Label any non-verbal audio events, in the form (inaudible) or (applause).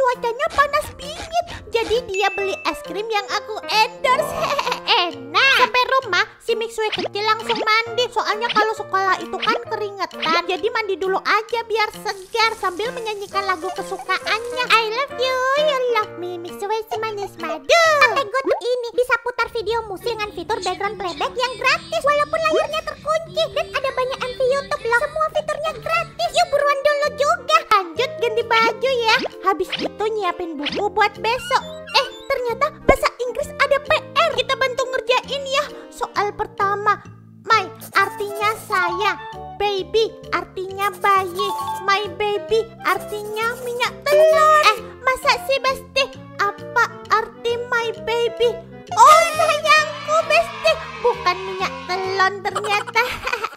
cuacanya panas bingit. Jadi dia beli es krim yang aku endorse. (laughs) Enak. Sampai rumah, si Mixue kecil langsung mandi. Soalnya kalau sekolah itu kan keringetan. Jadi mandi dulu aja biar segar sambil menyanyikan lagu kesukaannya. I love you, you love me. Mixue si manis madu. Sampai tuh ini bisa putar video musik dengan fitur background playback yang gratis. Walaupun layarnya terkunci. Dan ada banyak MV Youtube loh. Semua fiturnya gratis. Ya. Habis itu nyiapin buku buat besok. Eh, ternyata bahasa Inggris ada PR. Kita bantu ngerjain ya. Soal pertama, my artinya saya. Baby artinya bayi. My baby artinya minyak telur. Eh, masa sih Besti? Apa arti my baby? Oh, sayangku Besti. Bukan minyak telon ternyata. (laughs)